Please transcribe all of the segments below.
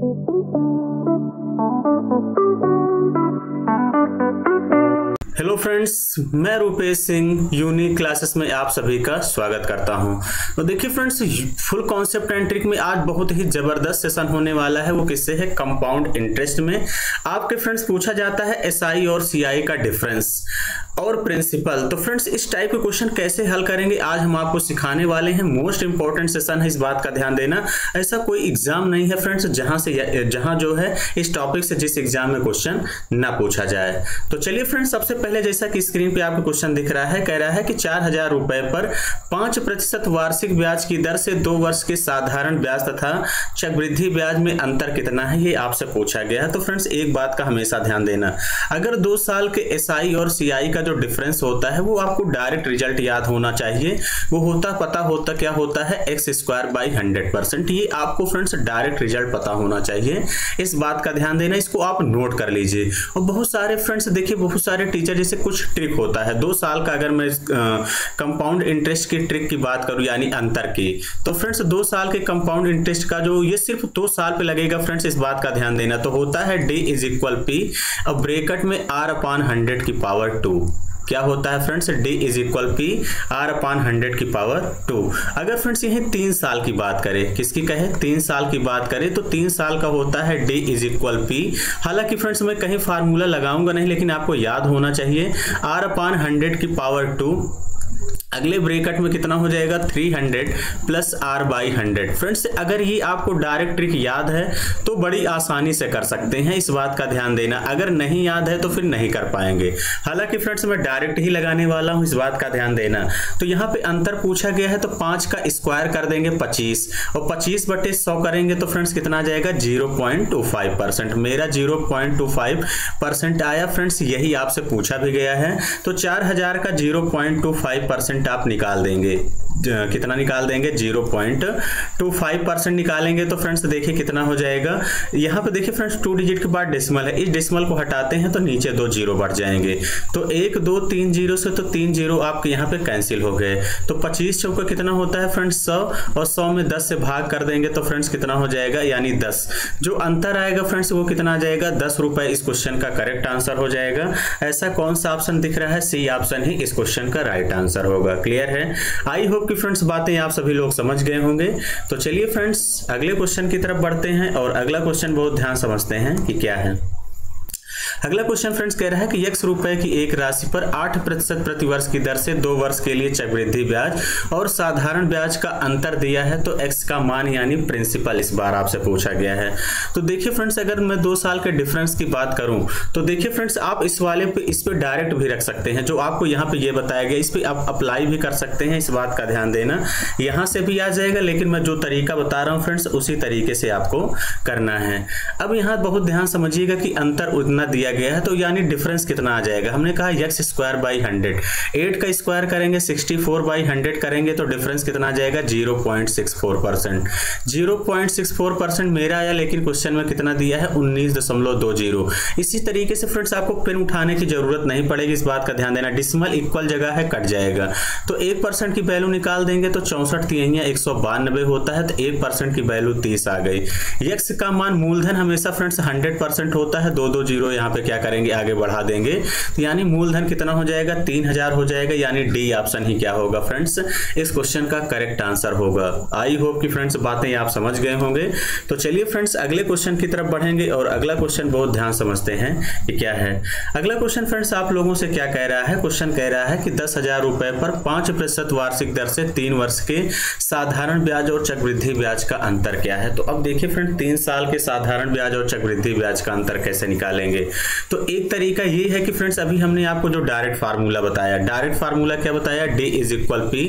Thank you. Hello friends मैं Rupesh Singh unique classes में आप सभी का स्वागत करता हूँ। तो देखिए friends full concept and trick में आज बहुत ही ज़बरदस्त सेशन होने वाला है, वो किससे है? कंपाउंड इंटरेस्ट में। आपके फ्रेंड्स पूछा जाता है एसआई और सीआई का डिफरेंस और प्रिंसिपल तो फ्रेंड्स इस टाइप के क्वेश्चन कैसे हल करेंगे? आज हम आपको सिखाने वाले हैं। मोस्ट इंपॉर्टेंट सेशन है, इस बात का ध्यान देना। ऐसा कोई एग्ज़ाम नहीं है फ्रेंड्स जहाँ से जहाँ जो है, इस टॉपिक से, जिस एग्ज़ाम में क्वेश्चन ना पूछा जाए। तो चलिए फ्रेंड्स सबसे पहले जैसा कि स्क्रीन पे आपको क्वेश्चन दिख रहा है, कह रहा है कि चार हज़ार रुपए पर पाँच प्रतिशत वार्षिक ब्याज की दर से दो वर्ष के साधारण ब्याज तथा चक्रवृद्धि ब्याज में अंतर कितना है, ये आपसे पूछा गया है। तो फ्रेंड्स एक बात का हमेशा ध्यान देना। अगर दो साल के एसआई और सीआई का जो डिफरेंस होता है, वो आपको डायरेक्ट रिज़ल्ट याद होना चाहिए। वो होता, पता होता, क्या होता है? X square by hundred percent ये आपको फ्रेंड्स डायरेक्ट रिज़ल्ट पता होना चाहिए। इस बात का ध्यान देना, इसको आप नोट कर लीजिए। और बहुत सारे फ्रेंड्स देखिए, बहुत सारे टीचर जैसे कुछ ट्रिक होता है। दो साल का अगर मैं कंपाउंड इंटरेस्ट की ट्रिक की बात करूँ, यानी अंतर की तो फ्रेंड्स दो साल के कंपाउंड इंटरेस्ट का जो, ये सिर्फ़ दो साल पे लगेगा फ्रेंड्स इस बात का ध्यान देना। तो होता है डी इज़ इक्वल पी और ब्रेकट में आर अपॉन हंड्रेड की पावर टू क्या होता है friends? D is equal P R upon hundred की पावर टू अगर फ्रेंड्स यही तीन साल की बात करें, किसकी कहे? तीन साल की बात करें तो तीन साल का होता है डी इज़ इक्वल पी हालाँकि फ्रेंड्स, मैं कहीं फार्मूला लगाऊँगा नहीं, लेकिन आपको याद होना चाहिए आर अपान हंड्रेड की पावर टू अगले ब्रेकअट में कितना हो जाएगा? 300 plus R by hundred friends अगर ये आपको डायरेक्ट ट्रिक याद है तो बड़ी आसानी से कर सकते हैं इस बात का ध्यान देना। अगर नहीं याद है तो फिर नहीं कर पाएँगे। हालाँकि फ्रेंड्स मैं डायरेक्ट ही लगाने वाला हूँ इस बात का ध्यान देना। तो यहाँ पे अंतर पूछा गया है तो पाँच का स्क्वायर कर देंगे पच्चीस। और पच्चीस बटे सौ करेंगे तो फ्रेंड्स कितना जाएगा? ज़ीरो परसेंट मेरा ज़ीरो परसेंट आया। फ्रेंड्स यही आपसे पूछा भी गया है। तो चार हज़ार का ज़ीरो परसेंट परसेंट आप निकाल देंगे। कितना निकाल देंगे? Zero point two five percent निकालेंगे तो फ्रेंड्स देखिए कितना हो जाएगा। यहाँ पे देखिए फ्रेंड्स, टू डिजिट के बाद डेसिमल है। इस डेसिमल को हटाते हैं तो नीचे दो ज़ीरो बढ़ जाएँगे। तो एक, दो, तीन ज़ीरो से तो तीन ज़ीरो आपके यहाँ पे कैंसिल हो गए। तो पच्चीस चौका कितना होता है फ्रेंड्स? सौ और सौ में दस से भाग कर देंगे तो फ्रेंड्स कितना हो जाएगा? यानी दस। जो अंतर आएगा फ्रेंड्स, वो कितना आ जाएगा? दस रुपए इस क्वेश्चन का करेक्ट आंसर हो जाएगा। ऐसा कौन सा ऑप्शन दिख रहा है? सी ऑप्शन ही इस क्वेश्चन का राइट आंसर होगा। क्लियर है? आई होप कि फ्रेंड्स, बातें आप सभी लोग समझ गए होंगे। तो चलिए फ्रेंड्स, अगले क्वेश्चन की तरफ़ बढ़ते हैं और अगला क्वेश्चन बहुत ध्यान समझते हैं कि क्या है। अगला क्वेश्चन फ्रेंड्स कह रहा है कि यक्स रुपए की एक राशि पर आठ प्रतिशत प्रति वर्ष की दर से दो वर्ष के लिए चक्रवृद्धि ब्याज और साधारण ब्याज का अंतर दिया है तो एक्स का मान यानी प्रिंसिपल इस बार आपसे पूछा गया है। तो देखिए फ्रेंड्स अगर मैं दो साल के डिफरेंस की बात करूँ तो देखिए फ्रेंड्स आप इस वाले पे, इस पे डायरेक्ट भी रख सकते हैं, जो आपको यहाँ पे ये बताया गया, इस पे आप अप्लाई भी कर सकते हैं, इस बात का ध्यान देना। यहाँ से भी आ जाएगा, लेकिन मैं जो तरीका बता रहा हूँ फ्रेंड्स उसी तरीके से आपको करना है। अब यहाँ बहुत ध्यान समझिएगा कि अंतर उतना दिया दिया गया है तो यानी डिफरेंस कितना आ जाएगा? हमने कहा x square by hundred eight का स्क्वायर करेंगे सिक्सटी फोर बाई हंड्रेड करेंगे तो डिफरेंस कितना आ जाएगा? Zero point six four percent zero point six four percent मेरा आया, लेकिन क्वेश्चन में कितना दिया है? उन्नीस दशमलव दो ज़ीरो. इसी तरीके से फ्रेंड्स आपको पेन उठाने की ज़रूरत नहीं पड़ेगी, इस बात का ध्यान देना। डिसमल इक्वल जगह है, कट जाएगा। तो एक परसेंट की वैल्यू निकाल देंगे तो चौसठ तिहिया एक सौ बानबे होता है तो एक परसेंट की वैल्यू तीस आ गई। यक्स का मान मूलधन हमेशा फ्रेंड्स हंड्रेड परसेंट होता है, दो दो ज़ीरो यहाँ क्या करेंगे? आगे बढ़ा देंगे। तो यानी मूलधन कितना हो जाएगा? तीन हज़ार हो जाएगा। यानी डी ऑप्शन ही क्या होगा फ्रेंड्स इस क्वेश्चन का करेक्ट आंसर होगा। आई होप कि फ्रेंड्स बातें आप समझ गए होंगे। तो चलिए फ्रेंड्स अगले क्वेश्चन की तरफ़ बढ़ेंगे और अगला क्वेश्चन बहुत ध्यान समझते हैं कि क्या है। अगला क्वेश्चन फ्रेंड्स आप लोगों से क्या कह रहा है? क्वेश्चन कह रहा है कि दस हज़ार रुपए पर पाँच प्रतिशत वार्षिक दर से तीन वर्ष के साधारण ब्याज और चक्रवृद्धि ब्याज का अंतर क्या है? तो अब देखिए फ्रेंड तीन साल के साधारण ब्याज और चक्रवृद्धि ब्याज का अंतर कैसे निकालेंगे? तो एक तरीका ये है कि फ्रेंड्स, अभी हमने आपको जो डायरेक्ट फार्मूला बताया डायरेक्ट फार्मूला क्या बताया? D is equal P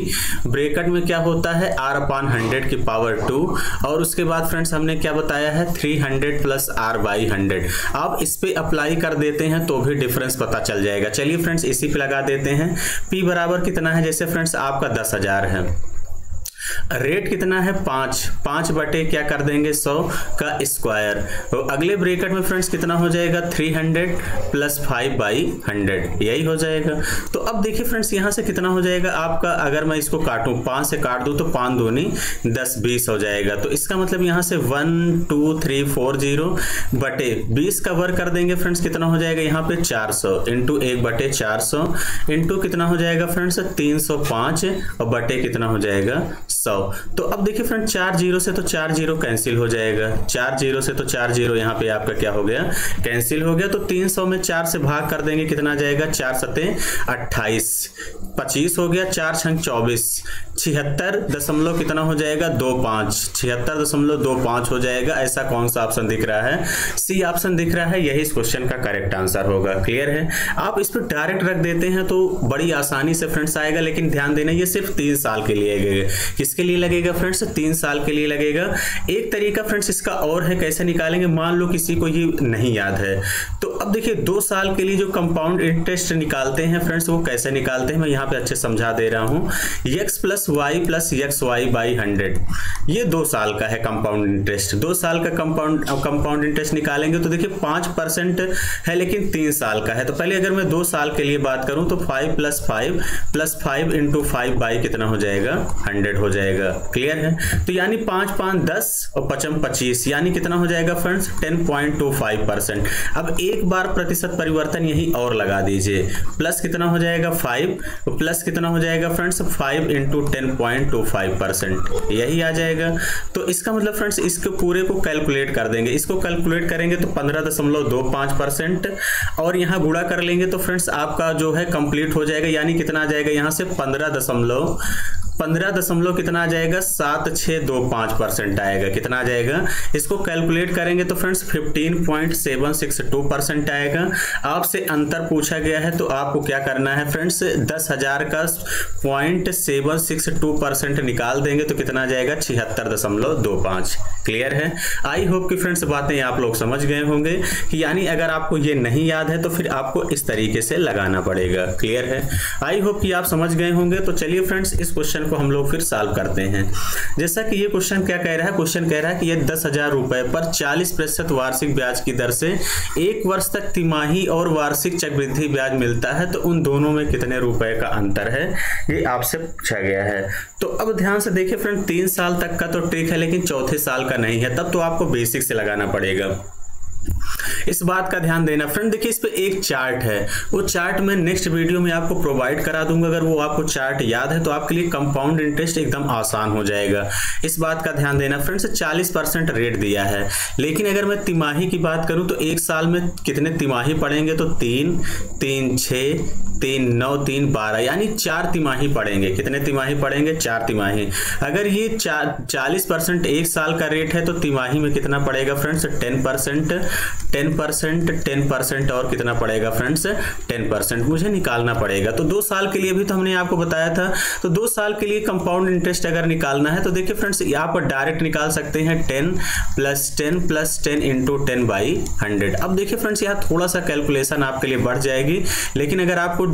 bracket में क्या होता है? आर अपान हंड्रेड की पावर टू और उसके बाद फ्रेंड्स, हमने क्या बताया है? Three hundred plus R by hundred आप इस पर अप्लाई कर देते हैं तो भी डिफरेंस पता चल जाएगा। चलिए फ्रेंड्स, इसी पे लगा देते हैं। पी बराबर कितना है? जैसे फ्रेंड्स, आपका दस हज़ार है। रेट कितना है पाँच? पाँच बटे क्या कर देंगे सौ का स्क्वायर। तो अगले ब्रेकेट में फ्रेंड्स कितना हो जाएगा? Three hundred plus five by hundred. यही हो जाएगा। तो अब देखिए फ्रेंड्स, यहाँ से कितना हो जाएगा आपका? अगर मैं इसको काटूं, पाँच से काट दूँ तो पाँच दूनी दस बीस हो जाएगा। तो इसका मतलब यहाँ से one, two, three, four, zero बटे बीस का वर्क कर देंगे फ्रेंड्स। कितना हो जाएगा? यहाँ पे चार सौ इंटू एक बटे चार सौ। इंटू कितना हो जाएगा फ्रेंड्स? तीन सौ पाँच। और बटे कितना हो जाएगा? सौ। तो अब देखिए फ्रेंड चार ज़ीरो से तो चार ज़ीरो कैंसिल हो जाएगा। चार ज़ीरो से तो चार ज़ीरो यहाँ पे आपका क्या हो गया? कैंसिल हो गया तो तीन सौ में चार से भाग कर देंगे, कितना जाएगा? चार सते अट्ठाईस। पच्चीस हो गया, चार छंग चौबीस। छिहत्तर दशमलव कितना हो जाएगा? दो पाँच। छिहत्तर दशमलव दो पाँच हो जाएगा। ऐसा कौन सा ऑप्शन दिख रहा है? सी ऑप्शन दिख रहा है, यही इस क्वेश्चन का करेक्ट आंसर होगा। क्लियर है? आप इस पर डायरेक्ट रख देते हैं तो बड़ी आसानी से फ्रेंड्स आएगा, लेकिन ध्यान देना, ये सिर्फ़ तीन साल के लिए किसके लिए लगेगा फ्रेंड्स? तीन साल के लिए लगेगा। एक तरीका फ्रेंड्स इसका और है, कैसे निकालेंगे? मान लो किसी को ये नहीं याद है तो अब देखिए, दो साल के लिए जो कंपाउंड इंटरेस्ट निकालते हैं फ्रेंड्स वो कैसे निकालते हैं, मैं यहाँ पे अच्छे समझा दे रहा हूँ। X plus y plus x y by hundred ये दो साल का है कंपाउंड इंटरेस्ट दो साल का कंपाउंड कंपाउंड इंटरेस्ट निकालेंगे तो देखिए, पाँच परसेंट है, लेकिन तीन साल का है। तो पहले अगर मैं दो साल के लिए बात करूँ तो five plus five plus five into five by कितना हो जाएगा? हंड्रेड हो जाएगा। क्लियर है? तो यानी पाँच पाँच, दस और पचम पच्चीस, यानी कितना हो जाएगा friends ten point two five percent अब एक बार प्रतिशत परिवर्तन यही और लगा दीजिए। प्लस कितना हो जाएगा फाइव? प्लस कितना हो जाएगा friends? Five into ten point two five percent. यही आ जाएगा। तो इसका मतलब फ्रेंड्स, इसके पूरे को कैलकुलेट कर देंगे। इसको कैलकुलेट करेंगे तो पंद्रह दशमलव दो पाँच परसेंट। और यहाँ गुड़ा कर लेंगे तो फ्रेंड्स, आपका जो है कंप्लीट हो जाएगा। यानी कितना आ जाएगा? यहाँ से पंद्रह दशमलव पंद्रह दशमलव कितना आ जाएगा? सात छः दो पाँच परसेंट आएगा। कितना आ जाएगा? इसको कैलकुलेट करेंगे तो friends fifteen point seven six two percent आएगा। आपसे अंतर पूछा गया है तो आपको क्या करना है फ्रेंड्स? दस हज़ार का point seven six two percent निकाल देंगे तो कितना आ जाएगा? छिहत्तर दशमलव दो पाँच। क्लियर है? आई होप कि फ्रेंड्स बातें आप लोग समझ गए होंगे। कि यानी अगर आपको ये नहीं याद है तो फिर आपको इस तरीके से लगाना पड़ेगा। क्लियर है? आई होप कि आप समझ गए होंगे। तो चलिए फ्रेंड्स, इस क्वेश्चन को हम लोग फिर सॉल्व करते हैं। जैसा कि ये क्वेश्चन क्या कह रहा है? क्वेश्चन कह रहा है कि ये दस हज़ार रुपए पर चालीस प्रतिशत वार्षिक ब्याज की दर से एक वर्ष तक तिमाही और वार्षिक चक्रवृद्धि ब्याज मिलता है तो उन दोनों में कितने रुपए का अंतर है? ये आपसे पूछा गया है। तो अब ध्यान से देखिए फ्रेंड, तीन साल तक का तो ट्रिक है, लेकिन चौथे साल का नहीं है। तब तो आपको बेसिक से लगाना पड़ेगा। इस बात का ध्यान देना। फ्रेंड देखिए, इस पर एक चार्ट है। वो चार्ट मैं नेक्स्ट वीडियो में आपको प्रोवाइड करा दूँगा। अगर वो आपको चार्ट याद है तो आपके लिए कंपाउंड इंटरेस्ट एकदम आसान हो जाएगा। इस बात का ध्यान देना। फ्रेंड्स चालीस परसेंट रेट दिया है। लेकिन अगर मैं तिमाही की बात करूँ तो एक साल में कितने तिमाही पड़ेंगे तो तीन तीन छ तीन, नौ, तीन, बारह, यानी चार तिमाही पड़ेंगे। कितने तिमाही पड़ेंगे? चार तिमाही। अगर ये चालीस परसेंट एक साल का रेट है तो तिमाही में कितना पड़ेगा friends ten percent ten percent ten percent और कितना पड़ेगा फ्रेंड्स टेन परसेंट। मुझे निकालना पड़ेगा। तो दो साल के लिए भी तो हमने आपको बताया था। तो दो साल के लिए कंपाउंड इंटरेस्ट अगर निकालना है तो देखिए फ्रेंड्स पर डायरेक्ट निकाल सकते हैं ten plus ten plus ten into ten by hundred अब देखिए फ्रेंड्स यहाँ थोड़ा सा कैलकुलेशन आपके लिए बढ़ जाएगी। लेकिन अगर आपको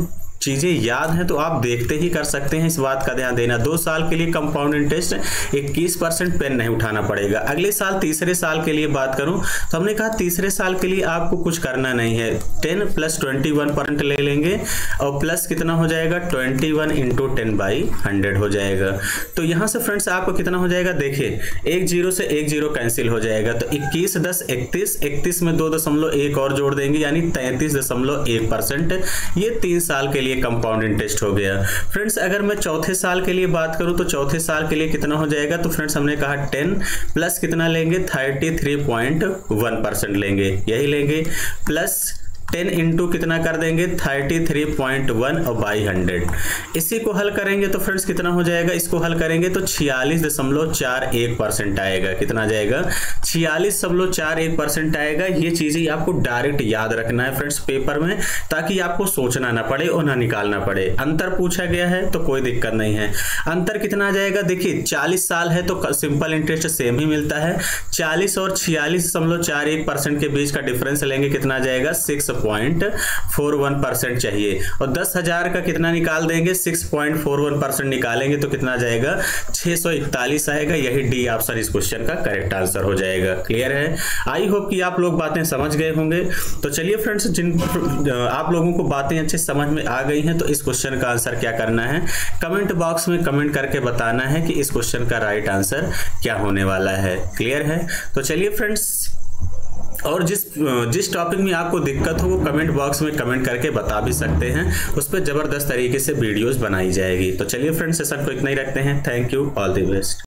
चीज़ें याद हैं तो आप देखते ही कर सकते हैं इस बात का ध्यान देना। दो साल के लिए कंपाउंड इंटरेस्ट 21 परसेंट पेन नहीं उठाना पड़ेगा। अगले साल, तीसरे साल के लिए बात करूँ तो हमने कहा तीसरे साल के लिए आपको कुछ करना नहीं है। 10 प्लस ट्वेंटी परसेंट ले लेंगे और प्लस कितना हो जाएगा? 21 one into ten by hundred हो जाएगा। तो यहाँ से फ्रेंड्स आपको कितना हो जाएगा? देखिए, एक ज़ीरो से एक ज़ीरो कैंसिल हो जाएगा। तो इक्कीस दस इकतीस इकतीस में दो दशमलव एक और जोड़ देंगे, यानी तैंतीस दशमलव एक परसेंट। ये तीन साल के लिए कंपाउंड इंटरेस्ट हो गया। फ्रेंड्स अगर मैं चौथे साल के लिए बात करूँ तो चौथे साल के लिए कितना हो जाएगा? तो फ्रेंड्स हमने कहा टेन प्लस कितना लेंगे? Thirty three point one percent लेंगे। यही लेंगे। प्लस टेन इंटू कितना कर देंगे? थर्टी थ्री पॉइंट वन और बाई हंड्रेड। इसी को हल करेंगे तो फ्रेंड्स कितना हो जाएगा? इसको हल करेंगे तो छियालीस दशमलव चार एक परसेंट आएगा। कितना जाएगा? छियालीस दशमलव चार एक परसेंट आएगा। ये चीज़ें आपको डायरेक्ट याद रखना है फ्रेंड्स पेपर में, ताकि आपको सोचना ना पड़े और ना निकालना पड़े। अंतर पूछा गया है तो कोई दिक्कत नहीं है। अंतर कितना जाएगा? देखिए, चालीस साल है तो सिंपल इंटरेस्ट सेम ही मिलता है। चालीस और छियालीस दशमलव चार एक परसेंट के बीच का डिफरेंस लेंगे, कितना जाएगा? Six point four one percent चाहिए। और दस हज़ार का कितना निकाल देंगे? Six point four one percent निकालेंगे तो कितना जाएगा? छह सौ इकतालीस आएगा। यही डी ऑप्शन इस क्वेश्चन का करेक्ट आंसर हो जाएगा। क्लियर है? आई होप कि आप लोग बातें समझ गए होंगे। तो चलिए फ्रेंड्स जिन, आप लोगों को बातें अच्छे समझ में आ गई हैं तो इस क्वेश्चन का आंसर क्या करना है? कमेंट बॉक्स में कमेंट करके बताना है कि इस क्वेश्चन का राइट आंसर क्या होने वाला है। क्लियर है? तो चलिए फ्रेंड्स और जिस जिस टॉपिक में आपको दिक्कत हो, वो कमेंट बॉक्स में कमेंट करके बता भी सकते हैं। उस पर ज़बरदस्त तरीके से वीडियोज़ बनाई जाएगी। तो चलिए फ्रेंड्स सेशन को इतना ही रखते हैं। Thank you all the best